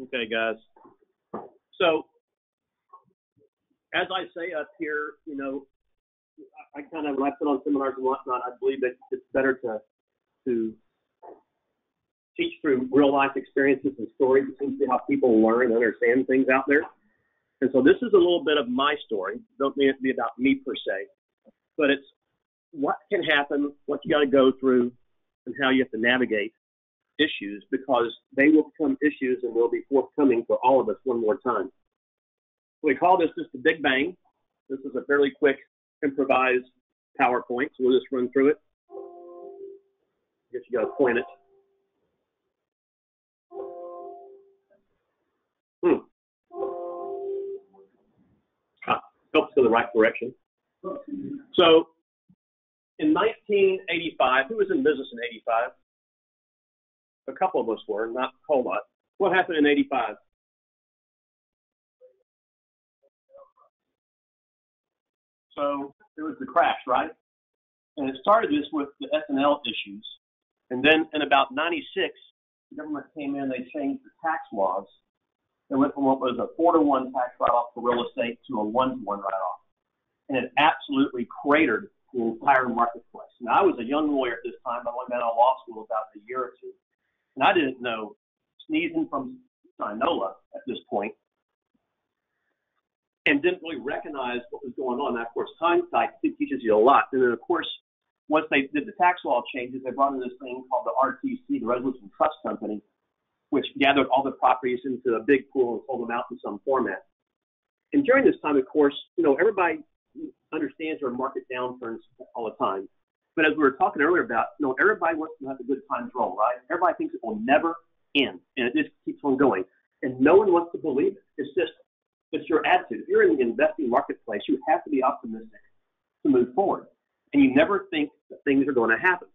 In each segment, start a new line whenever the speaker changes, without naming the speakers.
Okay, guys. So, as I say up here, you know, I, I kind of when I put on seminars and whatnot, I believe that it's better to to teach through real life experiences and stories. It seems to be how people learn and understand things out there. And so this is a little bit of my story. Don't mean it to be about me per se, but it's what can happen, what you got to go through, and how you have to navigate issues because they will become issues and will be forthcoming for all of us one more time. We call this just the Big Bang. This is a fairly quick improvised PowerPoint, so we'll just run through it. I guess you got to point it. Hmm. Ah, helps go the right direction. So, in 1985, who was in business in 85? A couple of us were, not a whole lot. What happened in 85? So it was the crash, right? And it started this with the S&L issues. And then in about 96, the government came in, they changed the tax laws. They went from what was a four to one tax write-off for real estate to a one to one write-off. And it absolutely cratered the entire marketplace. Now, I was a young lawyer at this time. I went out of law school about a year or two. And I didn't know sneezing from Shinola at this point and didn't really recognize what was going on. Now, of course, hindsight teaches you a lot. And then, of course, once they did the tax law changes, they brought in this thing called the RTC, the Resolution Trust Company, which gathered all the properties into a big pool and sold them out in some format. And during this time, of course, you know, everybody understands there market downturns all the time. But as we were talking earlier about, you know, everybody wants to have a good roll, right? Everybody thinks it will never end, and it just keeps on going. And no one wants to believe it. It's just, it's your attitude. If you're in the investing marketplace, you have to be optimistic to move forward. And you never think that things are going to happen.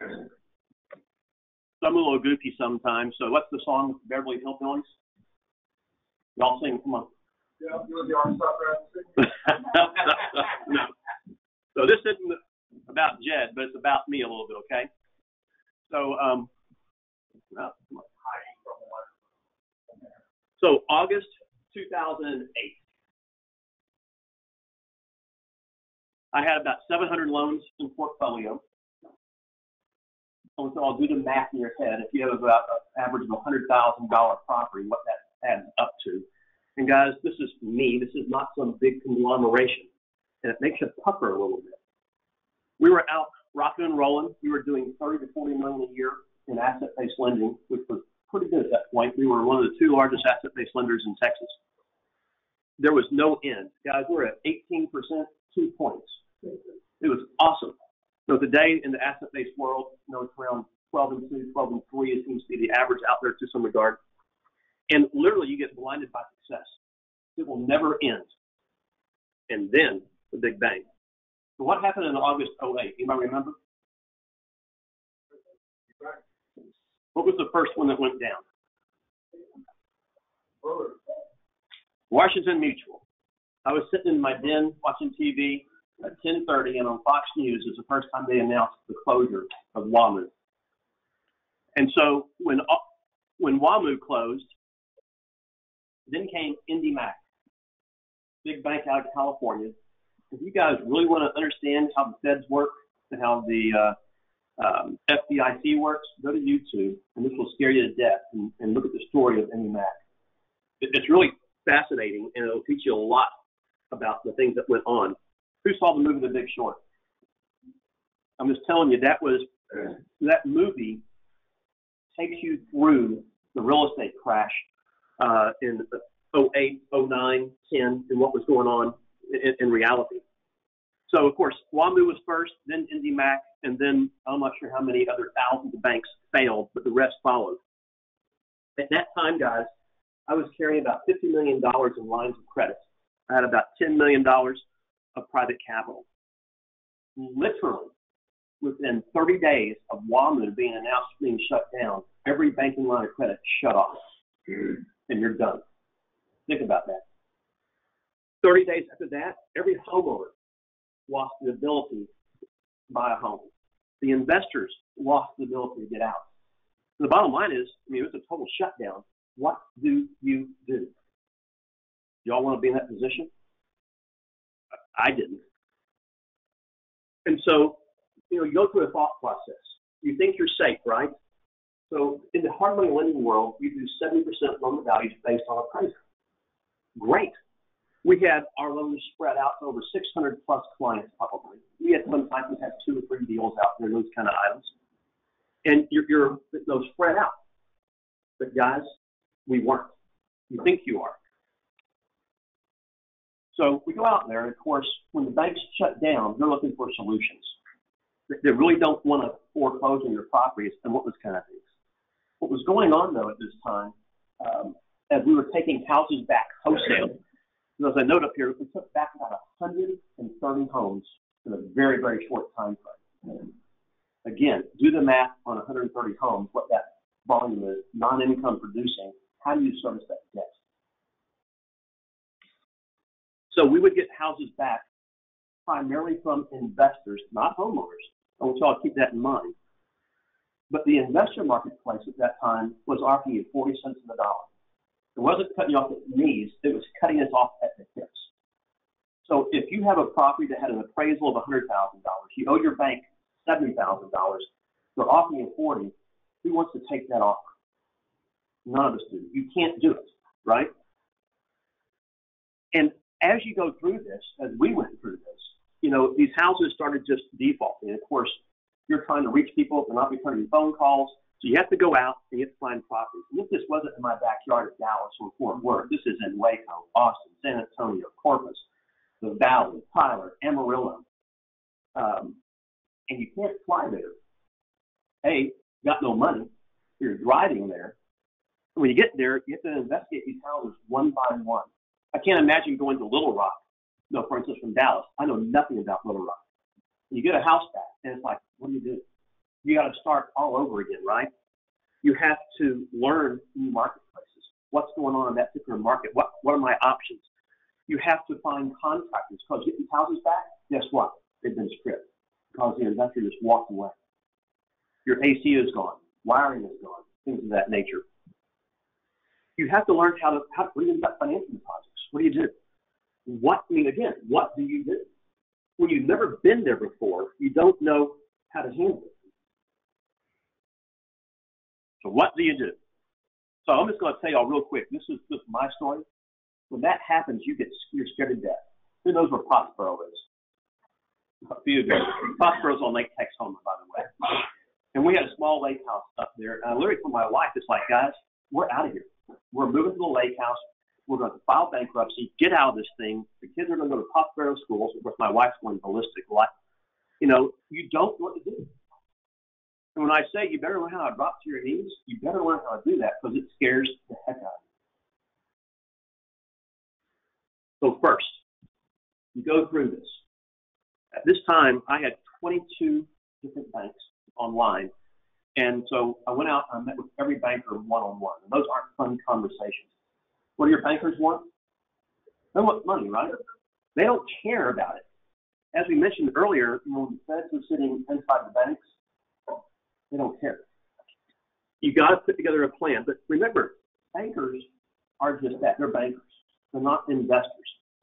So I'm a little goofy sometimes. So what's the song Beverly Hillbillies? Y'all sing, come on.
Yeah, you want the arm stop
no. So this isn't about Jed, but it's about me a little bit, okay? So, um, so August 2008. I had about 700 loans in portfolio. So I'll do the math in your head. If you have about an average of $100,000 property, what that adds up to. And guys, this is me. This is not some big conglomeration. And it makes you pucker a little bit. We were out rocking and rolling. We were doing 30 to 40 million a year in asset-based lending, which was pretty good at that point. We were one of the two largest asset-based lenders in Texas. There was no end. Guys, we're at 18%, two points. It was awesome. So today in the asset-based world, you know, it's around 12 and 2, 12 and 3. It seems to be the average out there to some regard. And literally, you get blinded by success. It will never end. And then the Big Bang. So what happened in August 08? Anybody remember? What was the first one that went down? Washington Mutual. I was sitting in my den watching TV at 10:30, and on Fox News is the first time they announced the closure of WAMU. And so when when WAMU closed, then came IndyMac, big bank out of California. If you guys really want to understand how the feds work and how the uh, um, FDIC works, go to YouTube, and this will scare you to death, and, and look at the story of IndyMac. It, it's really fascinating, and it'll teach you a lot about the things that went on. Who saw the movie The Big Short? I'm just telling you, that was that movie takes you through the real estate crash uh, in 08, 09, 10, and what was going on in, in reality. So, of course, WAMU was first, then IndyMac, and then I'm not sure how many other thousands of banks failed, but the rest followed. At that time, guys, I was carrying about $50 million in lines of credit. I had about $10 million of private capital. Literally, within 30 days of WAMU being announced being shut down, every banking line of credit shut off and you're done. Think about that. 30 days after that, every homeowner lost the ability to buy a home. The investors lost the ability to get out. The bottom line is, I mean, it's a total shutdown. What do you do? Y'all want to be in that position? I didn't. And so, you know, you go through a thought process. You think you're safe, right? So in the hard money lending world, we do 70% loan to values based on appraisal. Great. We had our loans spread out over 600 plus clients probably. We had sometimes we had two or three deals out there, those kind of items. And you're, you're those spread out. But guys, we weren't. You think you are. So we go out there, and of course, when the banks shut down, they're looking for solutions. They really don't want to foreclose on your properties and what was kind of things. What was going on though at this time, um, as we were taking houses back wholesale, as I note up here, we took back about 130 homes in a very, very short time frame. Again, do the math on 130 homes, what that volume is, non-income producing. How do you service that debt? So we would get houses back primarily from investors, not homeowners. I want y'all to keep that in mind. But the investor marketplace at that time was offering you 40 cents on the dollar. It wasn't cutting off at the knees, it was cutting us off at the hips. So if you have a property that had an appraisal of $100,000, you owe your bank $70,000, they're offering you 40, who wants to take that offer? None of us do. You can't do it, right? And as you go through this, as we went through this, you know, these houses started just defaulting. Of course, you're trying to reach people, they're not returning phone calls. So you have to go out and you have to find properties. And if this wasn't in my backyard of Dallas or Fort Worth, this is in Waco, Austin, San Antonio, Corpus, the Valley, Tyler, Amarillo. Um, and you can't fly there. Hey, got no money. You're driving there. When you get there, you have to investigate these houses one by one. I can't imagine going to Little Rock. No, for instance, from Dallas. I know nothing about Little Rock. You get a house back, and it's like, what do you do? You got to start all over again, right? You have to learn new marketplaces. What's going on in that particular market? What what are my options? You have to find contractors because getting houses back. Guess what? They've been stripped because the investor just walked away. Your AC is gone, wiring is gone, things of that nature. You have to learn how to how to bring in financial deposits. What do you do? What I mean again, what do you do? When you've never been there before, you don't know how to handle it. So what do you do? So I'm just going to tell y'all real quick. This is just my story. When that happens, you get you're scared to death. Who knows where Pottsboro is? A few of you. Pottsboro's on Lake Texoma, by the way. And we had a small lake house up there. And I literally told my wife, it's like, guys, we're out of here. We're moving to the lake house. We're going to file bankruptcy, get out of this thing. The kids are going to go to Pottsboro schools. Of course, my wife's going ballistic. Like, you know, you don't know what to do. And when I say you better learn how to drop to your knees, you better learn how to do that because it scares the heck out of you. So first, you go through this. At this time, I had 22 different banks online. And so I went out and I met with every banker one-on-one. And those aren't fun conversations. What do your bankers want? They want money, right? They don't care about it. As we mentioned earlier, you know, the feds are sitting inside the banks. They don't care. You got to put together a plan. But remember, bankers are just that. They're bankers. They're not investors.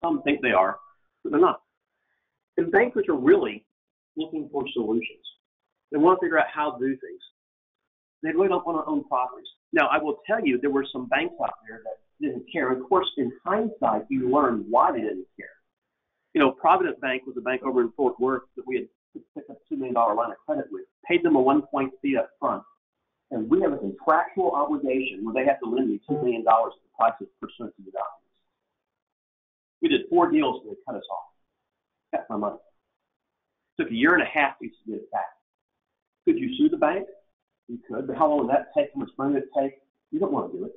Some think they are, but they're not. And bankers are really looking for solutions. They want to figure out how to do things. They really don't want to own properties. Now, I will tell you, there were some banks out there that didn't care. Of course, in hindsight, you learn why they didn't care. You know, Provident Bank was a bank over in Fort Worth that we had picked up a $2 million line of credit with, paid them a one point fee up front, and we have a contractual obligation where they have to lend me $2 million at the prices pursuant to the documents. We did four deals and they cut us off. Got my money. Took a year and a half to get it back. Could you sue the bank? You could, but how long would that take? How much money would it take? You don't want to do it.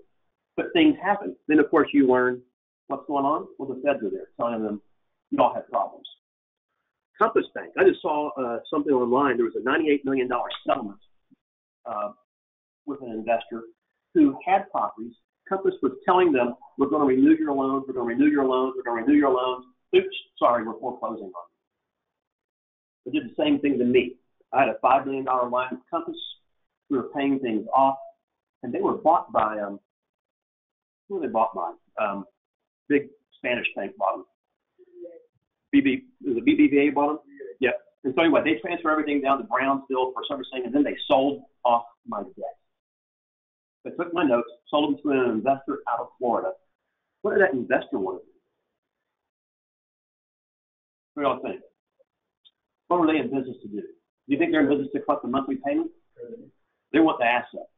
But things happen. Then, of course, you learn what's going on. Well, the feds are there telling them you all have problems. Compass Bank. I just saw uh, something online. There was a $98 million settlement uh, with an investor who had properties. Compass was telling them, we're going to renew your loans, we're going to renew your loans, we're going to renew your loans. Oops, sorry, we're foreclosing on you. They did the same thing to me. I had a $5 million line with Compass. We were paying things off. and they were bought by um, who were they bought by? Um, big Spanish bank bought them. BB, it BBVA bought them? Yeah. And so anyway, they transfer everything down to Brownsville for servicing, and then they sold off my debt. They took my notes, sold them to an investor out of Florida. What did that investor want to do? What do y'all think? What were they in business to do? Do you think they're in business to collect the monthly payment? They want the asset.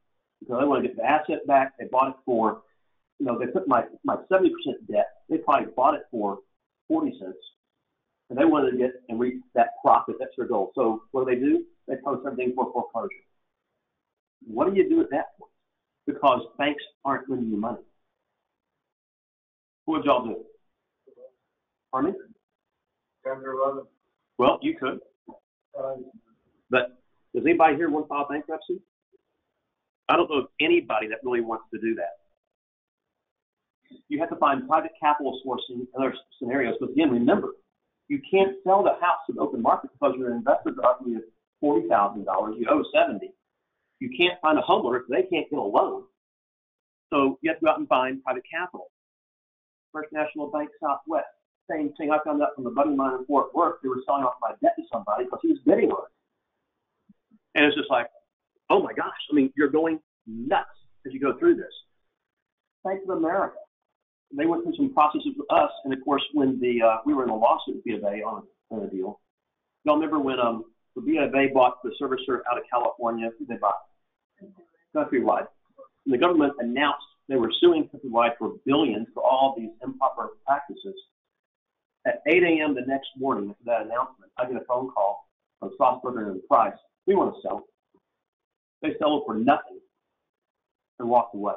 Because they want to get the asset back. They bought it for, you know, they took my, my 70% debt. They probably bought it for 40 cents. And they wanted to get and reach that profit. That's their goal. So what do they do? They post everything for foreclosure. What do you do at that point? Because banks aren't lending you money. What would y'all do? Pardon me?
Chapter eleven.
Well, you could. But does anybody here want to file bankruptcy? I don't know of anybody that really wants to do that. You have to find private capital sourcing and other scenarios. But again, remember, you can't sell the house the open market because your investors are offering you forty thousand dollars. You owe seventy. You can't find a homeowner because they can't get a loan. So you have to go out and find private capital. First National Bank Southwest. Same thing. I found out from a buddy of mine in Fort Worth. They were selling off my debt to somebody because he was bidding on it. And it's just like, oh my gosh, I mean, you're going nuts as you go through this. Bank of America. They went through some processes with us, and of course, when the uh, we were in a lawsuit with B of A on, on a deal, y'all remember when um, the B of A bought the servicer out of California? They bought? Countrywide. And the government announced they were suing Countrywide for billions for all these improper practices. At 8 a.m. the next morning after that announcement, I get a phone call from Strasburger and Price. We want to sell. They sell it for nothing and walked away.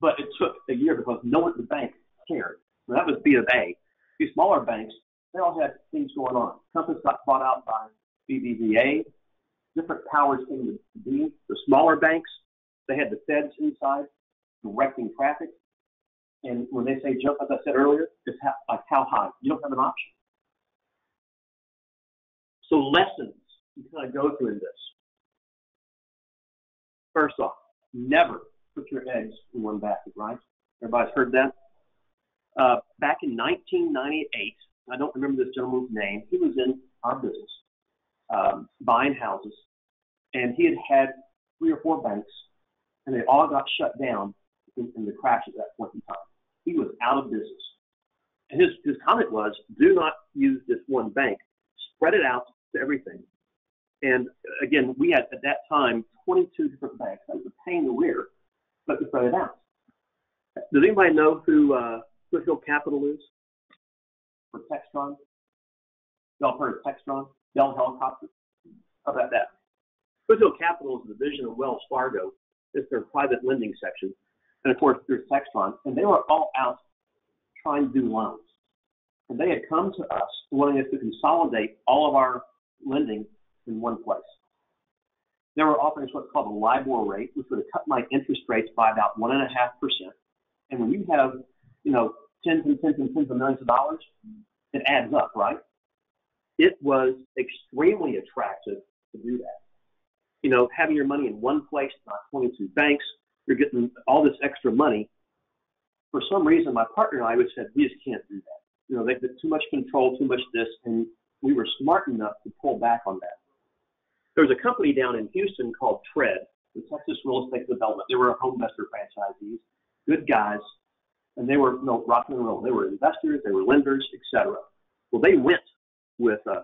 But it took a year because no one at the bank cared. So that was B of A. These smaller banks, they all had things going on. Companies got bought out by BBVA. Different powers came to be. The smaller banks, they had the feds inside directing traffic. And when they say jump, as I said earlier, it's how, like how high. You don't have an option. So lessons you kind of go through in this. First off, never put your eggs in one basket, right? Everybody's heard that? Uh, back in 1998, I don't remember this gentleman's name. He was in our business, um, buying houses, and he had had three or four banks, and they all got shut down in, in the crash at that point in time. He was out of business. And his, his comment was, do not use this one bank. Spread it out to everything. And again, we had at that time 22 different banks. That was a pain in the rear, spread it out. Does anybody know who uh, Foothill Capital is? For Textron? Y'all heard of Textron? Bell Helicopter? How about that? Foothill Capital is a division of Wells Fargo. It's their private lending section. And of course, there's Textron. And they were all out trying to do loans. And they had come to us wanting us to consolidate all of our lending in one place. They were offering what's called a LIBOR rate, which would have cut my interest rates by about one and a half percent. And when you have, you know, tens and tens and tens of millions of dollars, it adds up, right? It was extremely attractive to do that. You know, having your money in one place, not 22 banks, you're getting all this extra money. For some reason, my partner and I would said, we just can't do that. You know, they've got too much control, too much this, and we were smart enough to pull back on that. There was a company down in Houston called Tread, the Texas Real Estate Development. They were a HomeVestor franchisees, good guys, and they were no rock and roll. They were investors, they were lenders, etc. Well, they went with uh,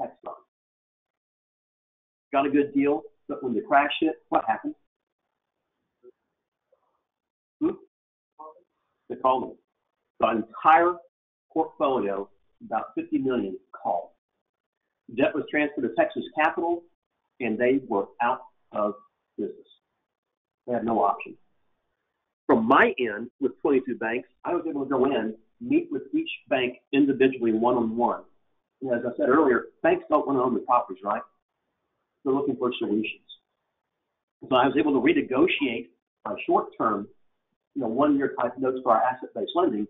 Textron, got a good deal, but when the crash hit, what happened? Hmm? They called them. The entire portfolio, about 50 million, called. Debt was transferred to Texas Capital, and they were out of business. They had no option. From my end, with 22 banks, I was able to go in, meet with each bank individually, one on one. As I said earlier, banks don't want to own the properties, right? They're looking for solutions. So I was able to renegotiate my short term, you know, one year type notes for our asset based lending,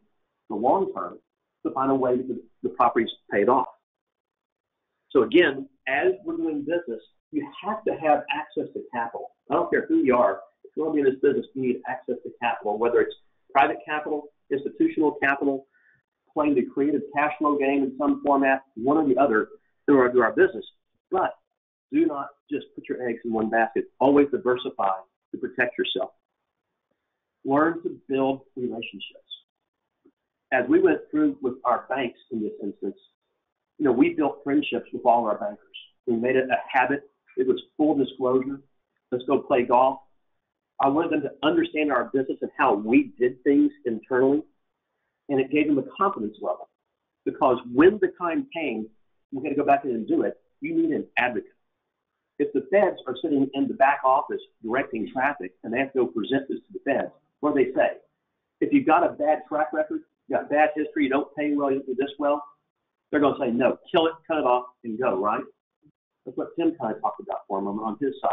the long term, to find a way that the properties paid off. So again, as we're doing business, you have to have access to capital. I don't care who you are. If you want to be in this business, you need access to capital, whether it's private capital, institutional capital, playing the creative cash flow game in some format, one or the other through our, through our business. But do not just put your eggs in one basket. Always diversify to protect yourself. Learn to build relationships. As we went through with our banks in this instance, you know, we built friendships with all our bankers. We made it a habit. It was full disclosure. Let's go play golf. I wanted them to understand our business and how we did things internally. And it gave them a confidence level. Because when the time came, we had to go back in and do it, you need an advocate. If the feds are sitting in the back office directing traffic and they have to go present this to the feds, what do they say? If you've got a bad track record, you got bad history, you don't pay well, you don't do this well, they're going to say, no, kill it, cut it off, and go, right? That's what Tim kind of talked about for him on his side.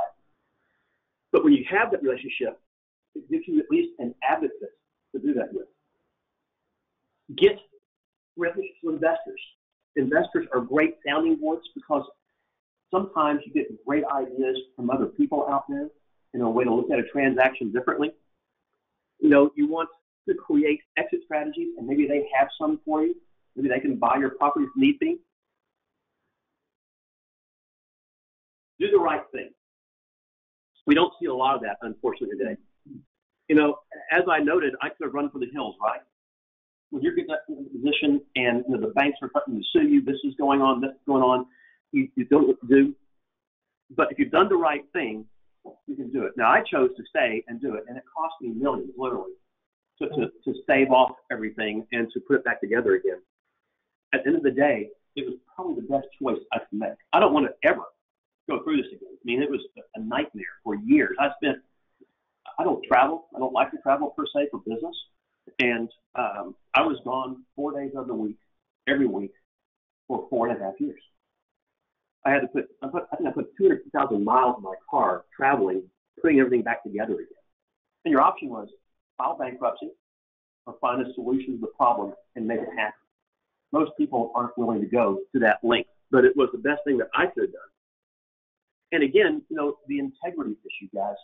But when you have that relationship, it gives you at least an advocate to do that with. Get relationships with investors. Investors are great sounding boards because sometimes you get great ideas from other people out there, know, a way to look at a transaction differently. You know, you want to create exit strategies, and maybe they have some for you. Maybe they can buy your property if need be. Do the right thing. We don't see a lot of that, unfortunately, today. You know, as I noted, I could have run for the hills, right? When you're getting in a position and you know, the banks are threatening to sue you, this is going on, this is going on, you, you don't know what to do. But if you've done the right thing, you can do it. Now, I chose to stay and do it, and it cost me millions, literally, to, to, to stave off everything and to put it back together again. At the end of the day, it was probably the best choice I could make. I don't want to ever go through this again. I mean, it was a nightmare for years. I spent, I don't travel. I don't like to travel per se for business. And um, I was gone four days of the week, every week, for four and a half years. I had to put, I, put, I think I put 200,000 miles in my car traveling, putting everything back together again. And your option was file bankruptcy or find a solution to the problem and make it happen. Most people aren't willing to go to that length, but it was the best thing that I could have done. And again, you know, the integrity issue, guys.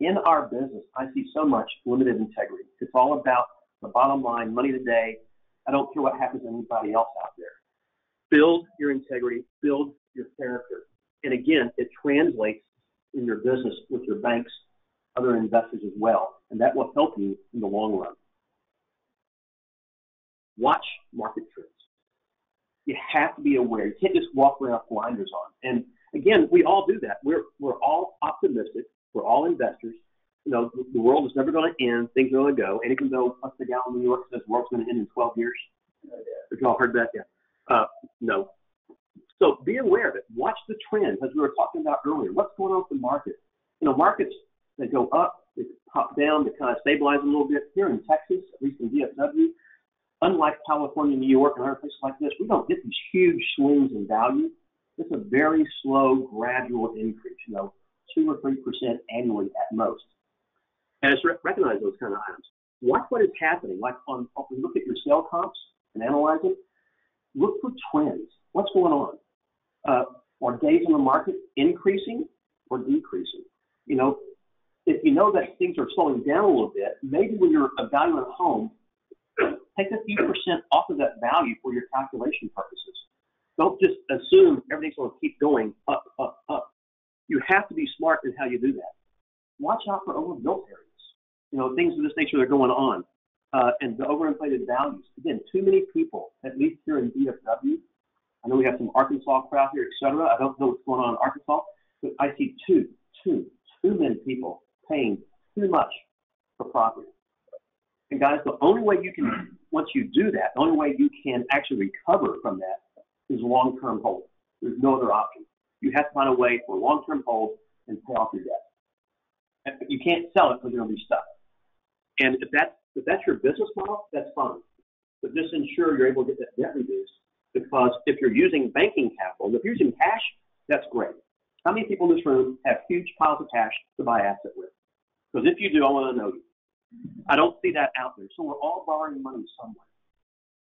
In our business, I see so much limited integrity. It's all about the bottom line, money today. I don't care what happens to anybody else out there. Build your integrity, build your character. And again, it translates in your business with your banks, other investors as well. And that will help you in the long run. Watch market trends. You have to be aware. You can't just walk around blinders on. And again, we all do that. We're we're all optimistic. We're all investors. You know, the, world is never going to end. Things are going to go. And even though what's the gal in New York says the world's going to end in 12 years. Have y'all heard that? Yeah. Uh, no. So be aware of it. Watch the trends, as we were talking about earlier. What's going on with the market? You know, markets they go up, they pop down, they kind of stabilize a little bit. Here in Texas, at least in DFW, unlike California, New York, and other places like this, we don't get these huge swings in value. It's a very slow, gradual increase, you know, two or three percent annually at most. And it's re- recognize those kind of items. Watch what is happening. Like on, when you look at your sale comps and analyze it, look for trends. What's going on? Uh, are days on the market increasing or decreasing? You know, if you know that things are slowing down a little bit, maybe when you're evaluating a home, take a few percent off of that value for your calculation purposes. Don't just assume everything's going to keep going up, up, up. You have to be smart in how you do that. Watch out for overbuilt areas. You know, things of this nature that are going on. Uh, and the overinflated values. Again, too many people, at least here in DFW, I know we have some Arkansas crowd here, et cetera. I don't know what's going on in Arkansas, but I see too, too, too many people paying too much for property. And guys, the only way you can, once you do that, the only way you can actually recover from that is long-term hold. There's no other option. You have to find a way for long-term hold and pay off your debt. You can't sell it because you're going to be stuck. And if that's if that's your business model, that's fine. But just ensure you're able to get that debt reduced. Because if you're using banking capital, if you're using cash, that's great. How many people in this room have huge piles of cash to buy asset with? Because if you do, I want to know you. I don't see that out there. So we're all borrowing money somewhere.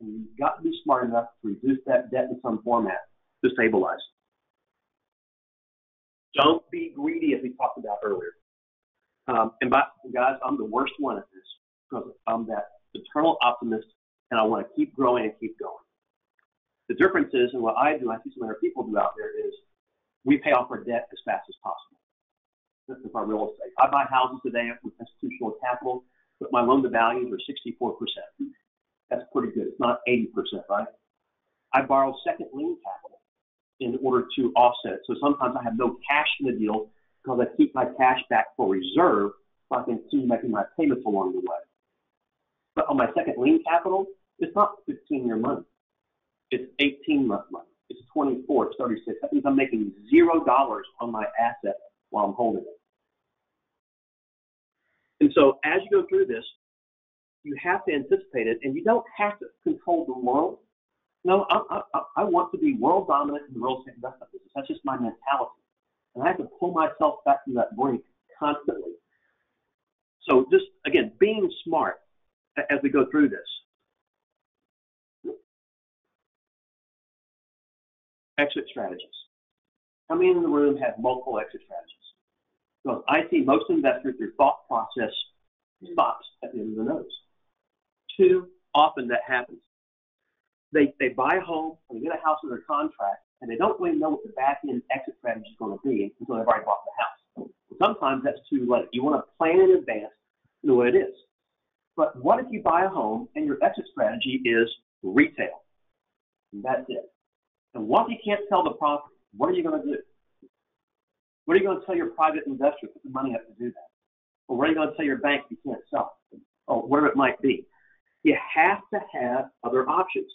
And you've got to be smart enough to reduce that debt in some format to stabilize. Don't be greedy, as we talked about earlier. Um, and by, guys, I'm the worst one at this because I'm that eternal optimist and I want to keep growing and keep going. The difference is, and what I do, I see some other people do out there is we pay off our debt as fast as possible. This is our real estate. I buy houses today with institutional capital, but my loan to values are 64%. That's pretty good. It's not 80%, right? I borrow second lien capital in order to offset it. So sometimes I have no cash in the deal because I keep my cash back for reserve so I can continue making my payments along the way. But on my second lien capital, it's not 15 year money. It's 18 month money. It's 24, it's 36. That means I'm making zero dollars on my asset while I'm holding it. And so as you go through this, you have to anticipate it, and you don't have to control the world. No, I, I, I want to be world dominant in the real estate investment business. That's just my mentality. And I have to pull myself back from that brink constantly. So just, again, being smart as we go through this. Exit strategies. How many in the room have multiple exit strategies? Because I see most investors, their thought process stops at the end of the nose. Too often that happens. They, they buy a home they get a house under contract and they don't really know what the back end exit strategy is going to be until they've already bought the house. Sometimes that's too late. You want to plan in advance know what it is. But what if you buy a home and your exit strategy is retail? And that's it. And what if you can't sell the property? What are you going to do? What are you going to tell your private investor put the money up to do that? Or what are you going to tell your bank you can't sell? Or whatever it might be. You have to have other options.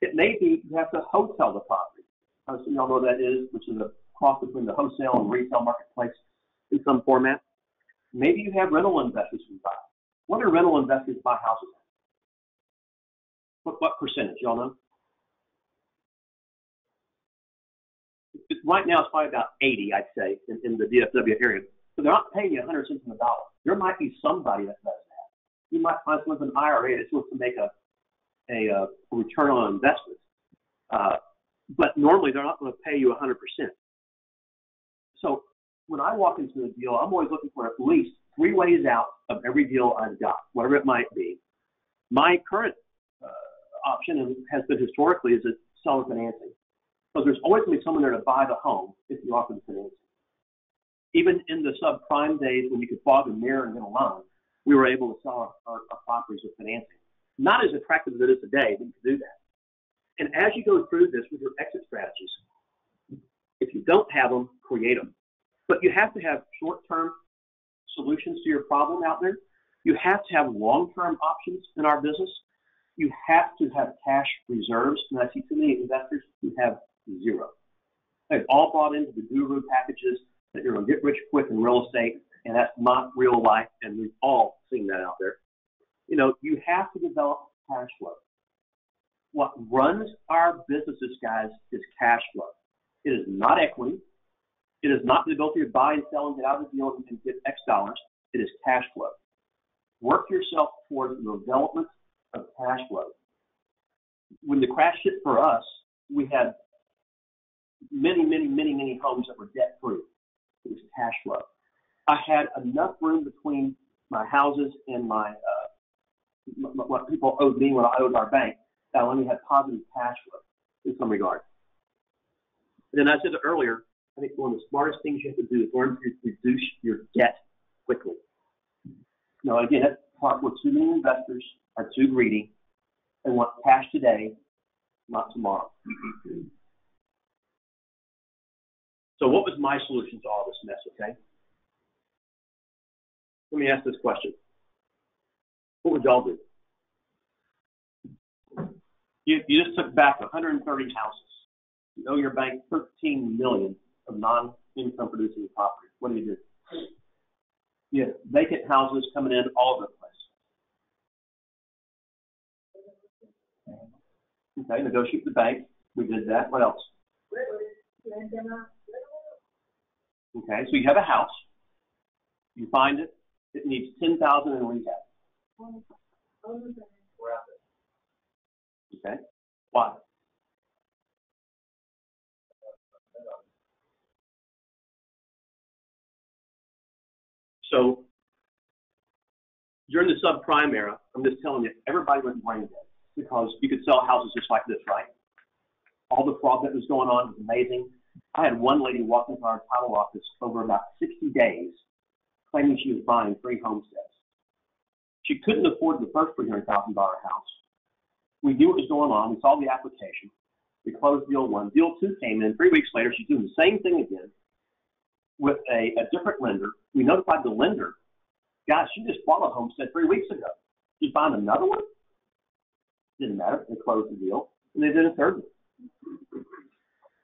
It may be you have to hotel the property. Assume y'all know what that is, which is a cross between the wholesale and retail marketplace in some format. Maybe you have rental investors who buy. What do rental investors buy houses at? What, what percentage? Y'all know? right now, it's probably about 80, I'd say, in, in the DFW area. So they're not paying you 100 cents on the dollar. There might be somebody that does. You might find someone with an IRA that wants to make a, a, a return on investment. Uh, but normally, they're not going to pay you 100%. So when I walk into a deal, I'm always looking for at least three ways out of every deal I've got, whatever it might be. My current uh, option and has been historically is a seller financing. So there's always going to be someone there to buy the home if you offer the financing. Even in the subprime days when you could fog a mirror and get a loan, we were able to sell our, our, our properties with financing. Not as attractive as it is today, but you can do that. And as you go through this with your exit strategies, if you don't have them, create them. But you have to have short-term solutions to your problem out there. You have to have long-term options in our business. You have to have cash reserves. And I see too many investors who have zero. They've all bought into the guru packages that you're going to get rich quick in real estate, and that's not real life, and we've all seen that out there. You know, you have to develop cash flow. What runs our businesses, guys, is cash flow. It is not equity. It is not the ability to buy and sell and get out of the deal and get X dollars. It is cash flow. Work yourself towards the development of cash flow. When the crash hit for us, we had many, many, many, many homes that were debt free. It was cash flow. I had enough room between my houses and my uh, what people owed me, what I owed our bank, that I only had positive cash flow in some regard. And then I said earlier, I think one of the smartest things you have to do is learn to reduce your debt quickly. Now, again, that's part where too many investors are too greedy and want cash today, not tomorrow. so, what was my solution to all this mess, okay? Let me ask this question. What would y'all do? You, you just took back 130 houses. You owe your bank 13 million of non-income producing property. What do you do? You have vacant houses coming in all over the place. Okay, negotiate with the bank. We did that. What else? Okay, so you have a house. You find it. It needs ten thousand in rehab. Okay. Why? So during the subprime era, I'm just telling you, everybody went brain dead because you could sell houses just like this, right? All the fraud that was going on was amazing. I had one lady walk into our title office over about 60 days claiming she was buying three homesteads. She couldn't afford the first $300,000 house. We knew what was going on. We saw the application. We closed deal one. Deal two came in. Three weeks later, she's doing the same thing again with a, a different lender. We notified the lender, guys, she just bought a homestead three weeks ago. She find another one? Didn't matter. They closed the deal and they did a third one.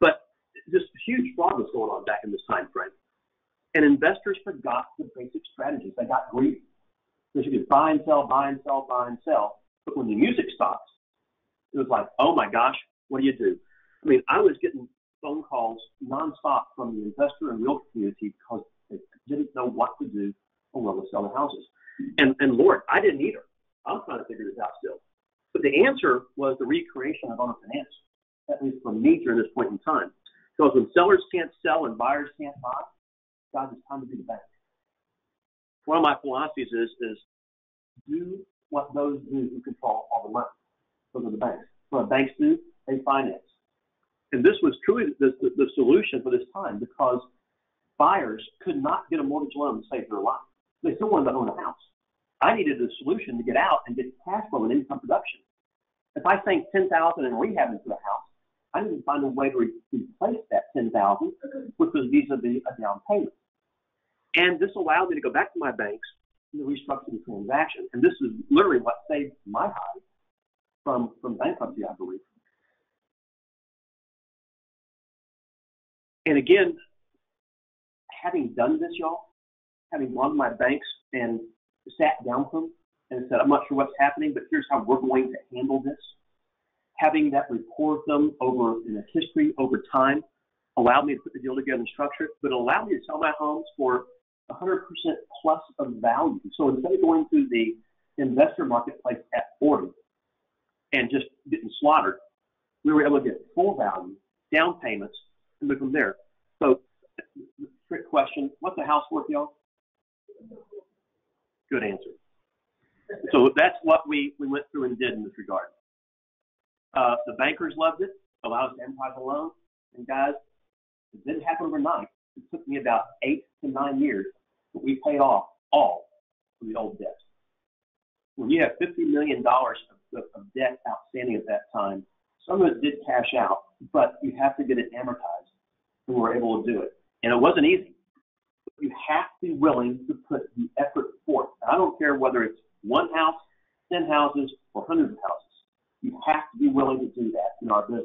But just huge fraud was going on back in this time frame. And investors forgot the basic strategies. They got greedy. Because you could buy and sell, buy and sell, buy and sell. But when the music stops, it was like, oh my gosh, what do you do? I mean, I was getting phone calls nonstop from the investor and realtor community because they didn't know what to do or where to sell the houses. And, and Lord, I didn't either. I'm trying to figure this out still. But the answer was the recreation of owner finance, at least for me during this point in time. Because when sellers can't sell and buyers can't buy, God, it's time to be the bank. One of my philosophies is, is do what those do who control all the money. Those are the banks. What banks do, they finance. And this was truly the, the, the solution for this time because buyers could not get a mortgage loan to save their life. They still wanted to own a house. I needed a solution to get out and get cash flow and income production. If I sank ten thousand in rehab into a house, I needed to find a way to replace that ten thousand, which was vis-a-vis a down payment. And this allowed me to go back to my banks and restructure the transaction. And this is literally what saved my hide from, from bankruptcy, I believe. And again, having done this, y'all, having gone to my banks and sat down with them and said, I'm not sure what's happening, but here's how we're going to handle this. Having that rapport with them over in a history over time allowed me to put the deal together and structure it, but it allowed me to sell my homes for 100% plus of value. So instead of going through the investor marketplace at 40 and just getting slaughtered, we were able to get full value, down payments, and move from there. So, trick question: What's the house worth, y'all? Good answer. So that's what we, we went through and did in this regard. Uh, the bankers loved it, allowed us to empire the loan. And guys, it didn't happen overnight. It took me about eight to nine years, but we paid off all of the old debt. When you have $50 million of, of debt outstanding at that time, some of it did cash out, but you have to get it amortized. We were able to do it. And it wasn't easy. But you have to be willing to put the effort forth. And I don't care whether it's one house, 10 houses, or hundreds of houses. You have to be willing to do that in our business.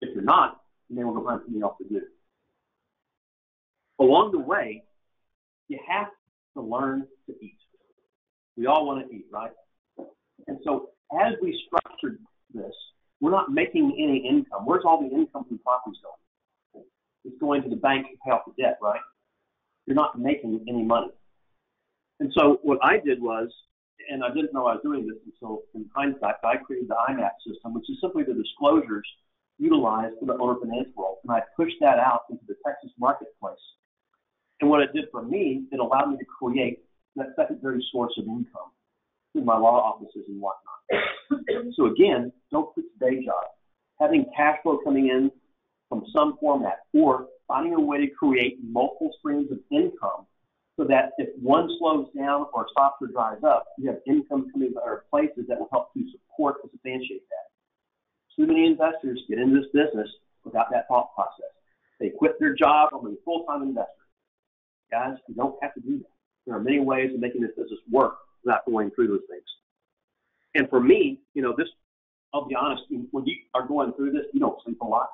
If you're not, then going to find something else to do. Along the way, you have to learn to eat. We all want to eat, right? And so as we structured this, we're not making any income. Where's all the income from properties going? It's going to the bank to pay off the debt, right? You're not making any money. And so what I did was, and I didn't know I was doing this until in hindsight, I created the IMAP system, which is simply the disclosures utilized for the owner finance world. And I pushed that out into the Texas marketplace. And what it did for me, it allowed me to create that secondary source of income through my law offices and whatnot. so again, don't quit the day job. Having cash flow coming in from some format or finding a way to create multiple streams of income so that if one slows down or stops or dries up, you have income coming from other places that will help to support and substantiate that. Too many investors get into this business without that thought process. They quit their job or be full-time investors. Guys, you don't have to do that. There are many ways of making this business work without going through those things. And for me, you know, this, I'll be honest, when you are going through this, you don't sleep a lot.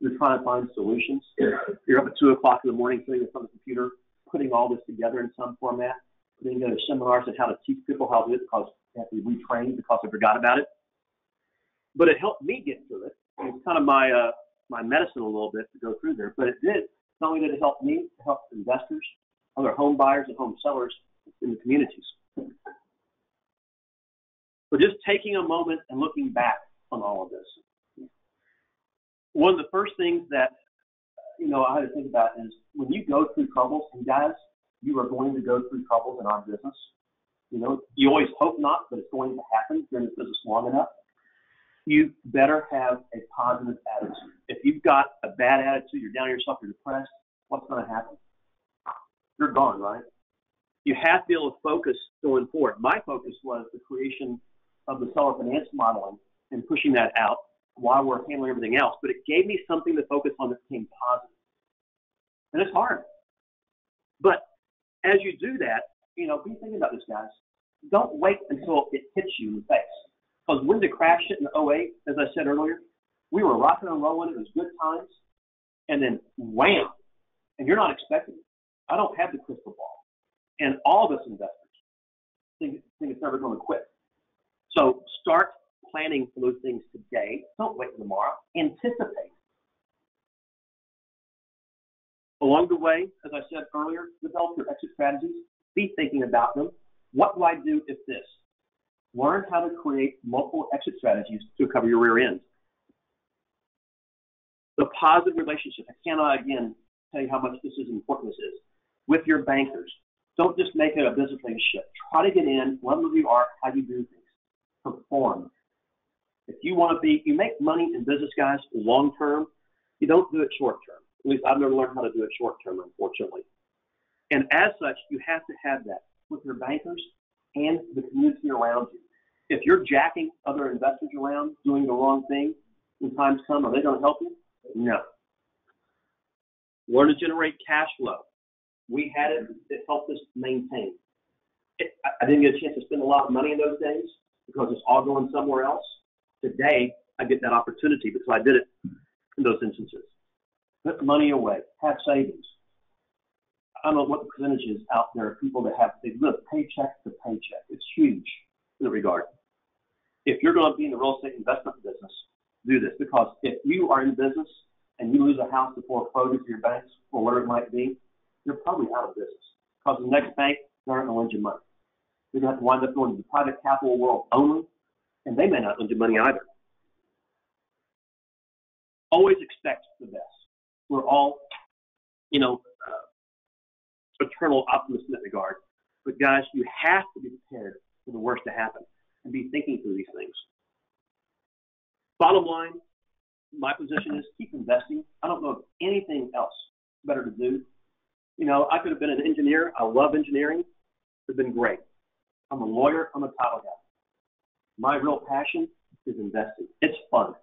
You're trying to find solutions. You're up at 2 o'clock in the morning sitting in front of the computer, putting all this together in some format, putting together seminars on how to teach people how to do it because they have to be retrained because they forgot about it. But it helped me get through it. It's kind of my uh, my medicine a little bit to go through there. But it did. Not only did it help me, it helped investors, home buyers and home sellers in the communities. But just taking a moment and looking back on all of this. One of the first things that you know I had to think about is when you go through troubles, and guys, you are going to go through troubles in our business. You know, you always hope not, but it's going to happen during this business long enough. You better have a positive attitude. If you've got a bad attitude, you're down on yourself, you're depressed, what's going to happen? You're gone, right? You have to be able to focus going forward. My focus was the creation of the seller finance modeling and pushing that out while we're handling everything else. But it gave me something to focus on that became positive. And it's hard. But as you do that, you know, be thinking about this, guys. Don't wait until it hits you in the face. Because when the crash hit in 08, as I said earlier, we were rocking and rolling. It was good times. And then wham, and you're not expecting it. I don't have the crystal ball. And all of us investors think, think it's never going to quit. So start planning for those things today. Don't wait tomorrow. Anticipate. Along the way, as I said earlier, develop your exit strategies. Be thinking about them. What do I do if this? Learn how to create multiple exit strategies to cover your rear end. The positive relationship. I cannot again tell you how much this is important this is. With your bankers. Don't just make it a business relationship. Try to get in, let them you are, how you do things. Perform. If you want to be, you make money in business, guys, long term. You don't do it short term. At least I've never learned how to do it short term, unfortunately. And as such, you have to have that with your bankers and the community around you. If you're jacking other investors around doing the wrong thing, when times come, are they going to help you? No. Learn to generate cash flow. We had it, it helped us maintain. It, I didn't get a chance to spend a lot of money in those days because it's all going somewhere else. Today, I get that opportunity because I did it in those instances. Put money away, have savings. I don't know what the percentage is out there of people that have, they live paycheck to paycheck. It's huge in the regard. If you're going to be in the real estate investment business, do this because if you are in business and you lose a house before foreclosure to your banks or whatever it might be, you're probably out of business because the next bank, they're not going to lend you money. You're going to have to wind up going to the private capital world only, and they may not lend you money either. Always expect the best. We're all, you know, uh, eternal optimists in that regard. But guys, you have to be prepared for the worst to happen and be thinking through these things. Bottom line, my position is keep investing. I don't know of anything else better to do. You know, I could have been an engineer. I love engineering. It's been great. I'm a lawyer. I'm a title guy. My real passion is investing. It's fun.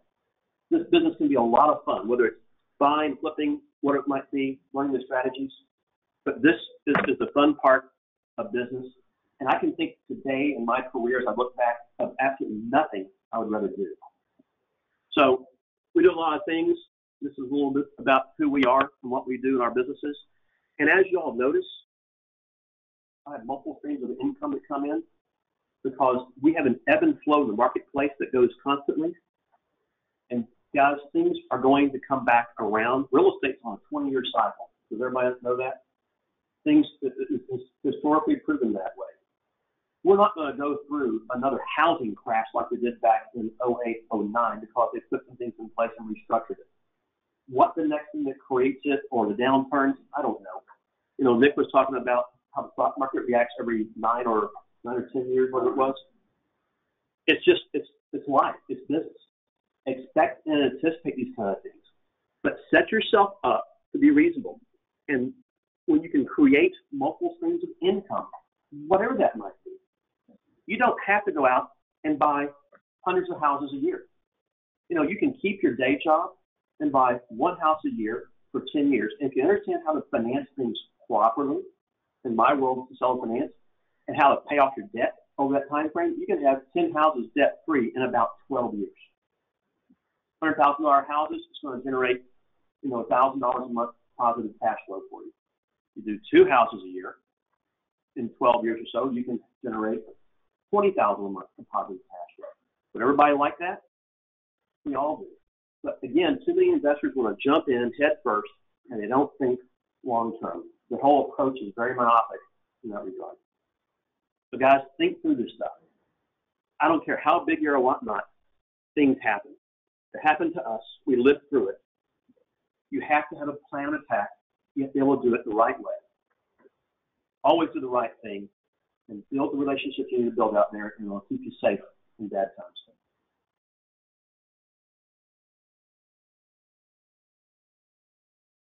This business can be a lot of fun, whether it's buying, flipping, what it might be, learning the strategies. But this is, is the fun part of business. And I can think today in my career, as I look back, of absolutely nothing I would rather do. So we do a lot of things. This is a little bit about who we are and what we do in our businesses. And as you all notice, I have multiple streams of income that come in because we have an ebb and flow in the marketplace that goes constantly. And guys, things are going to come back around. Real estate's on a 20 year cycle. Does everybody know that? Things uh, uh, is historically proven that way. We're not going to go through another housing crash like we did back in 08, 09 because they put some things in place and restructured it. What the next thing that creates it or the downturns, I don't know. You know, Nick was talking about how the stock market reacts every nine or nine or ten years, whatever it was. It's just it's it's life, it's business. Expect and anticipate these kind of things, but set yourself up to be reasonable. And when you can create multiple streams of income, whatever that might be, you don't have to go out and buy hundreds of houses a year. You know, you can keep your day job and buy one house a year for 10 years. And if you understand how to finance things properly, in my world, to sell finance, and how to pay off your debt over that time frame, you can have 10 houses debt free in about 12 years. $100,000 houses, it's going to generate, you know, $1,000 a month positive cash flow for you. You do two houses a year in 12 years or so, you can generate 20000 a month in positive cash flow. Would everybody like that? We all do. But again, too many investors want to jump in head first and they don't think long term. The whole approach is very myopic in that regard. So guys, think through this stuff. I don't care how big you're or whatnot, things happen. It happened to us. We lived through it. You have to have a plan of attack. You have to be able to do it the right way. Always do the right thing and build the relationships you need to build out there, and it'll keep you safe in bad times.